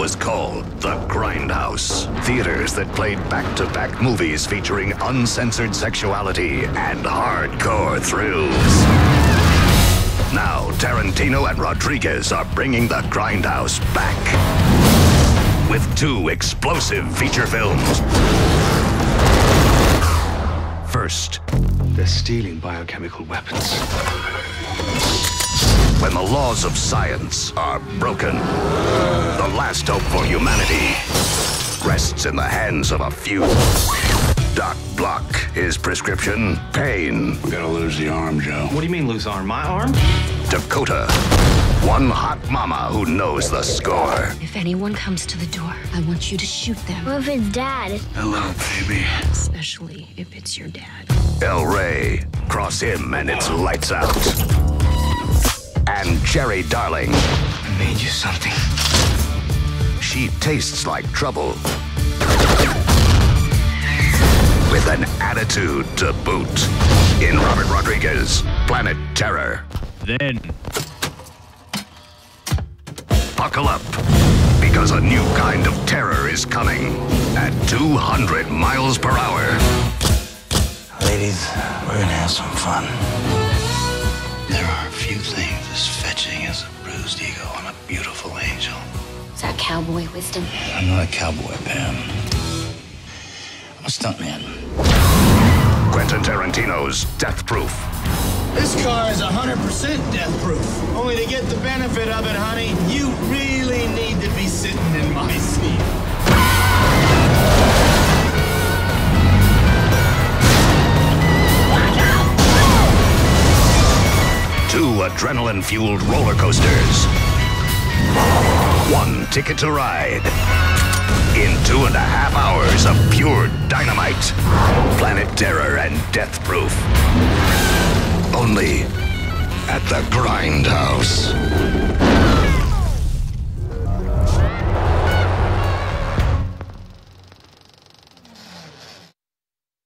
was called The Grindhouse. Theaters that played back to back movies featuring uncensored sexuality and hardcore thrills. Now, Tarantino and Rodriguez are bringing The Grindhouse back with two explosive feature films. First, They're stealing biochemical weapons. when the laws of science are broken, last hope for humanity rests in the hands of a few. Doc Block, his prescription, pain. We gotta lose the arm, Joe. What do you mean lose arm? My arm? Dakota, one hot mama who knows the score. If anyone comes to the door, I want you to shoot them, What if it's dad? Hello, baby. especially if it's your dad. El Rey, cross him and it's lights out. And Cherry Darling, I made you something. She tastes like trouble. With an attitude to boot. In Robert Rodriguez, Planet Terror. Then, Buckle up, because a new kind of terror is coming at 200 miles per hour. Ladies, we're gonna have some fun. There are a few things as fetching as a bruised ego on a beautiful angel. Is that cowboy wisdom? I'm not a cowboy, Pam. I'm a stuntman. Quentin Tarantino's Death Proof. This car is 100% death proof. Only to get the benefit of it, honey, you really need to be sitting in my seat. Two adrenaline fueled roller coasters. Ticket to ride. In two and a half hours of pure dynamite. Planet Terror and Death Proof. Only at the Grindhouse.